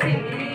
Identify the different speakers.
Speaker 1: sim.